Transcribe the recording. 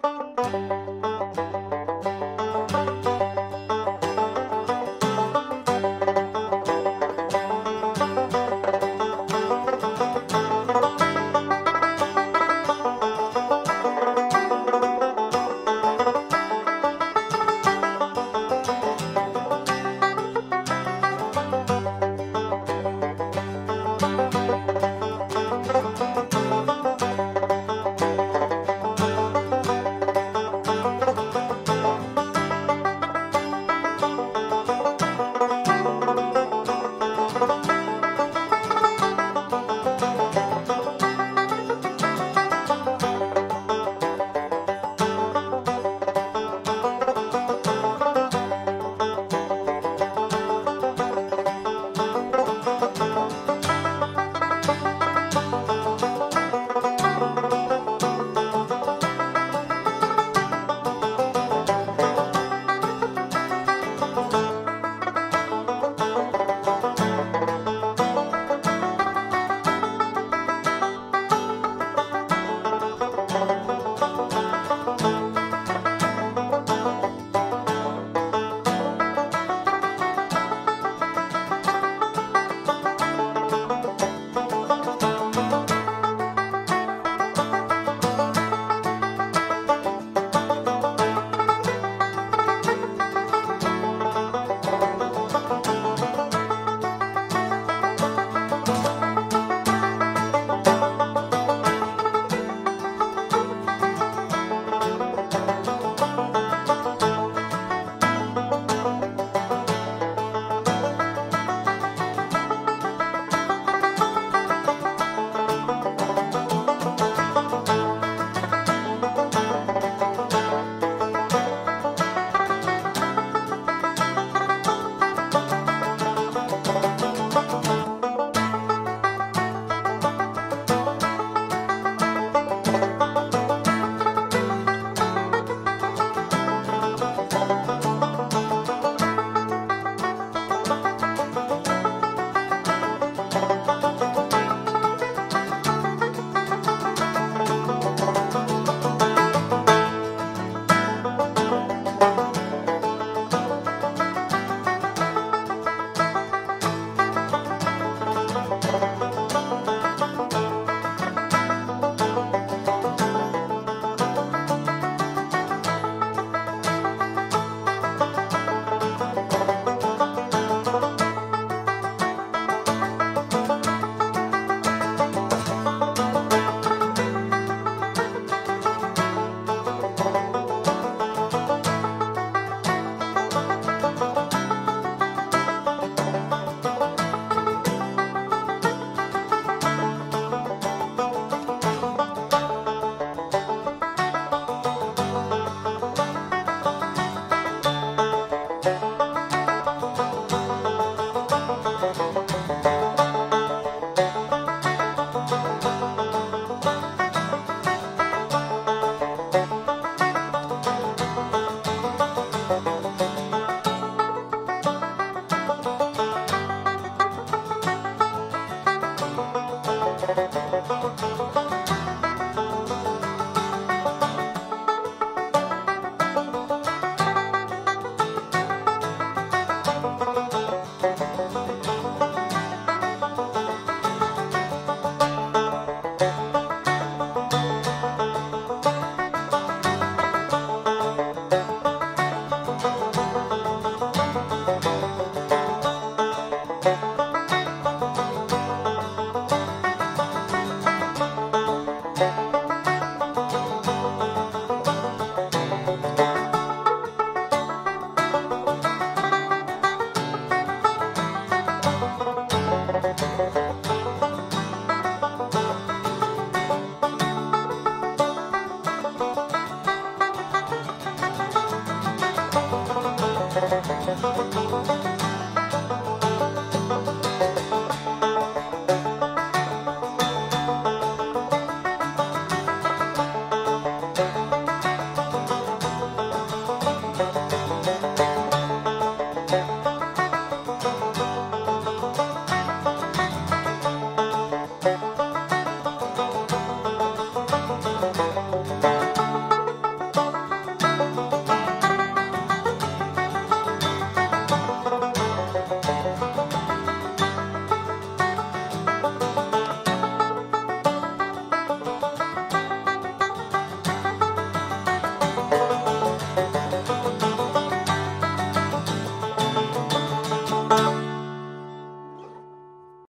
Música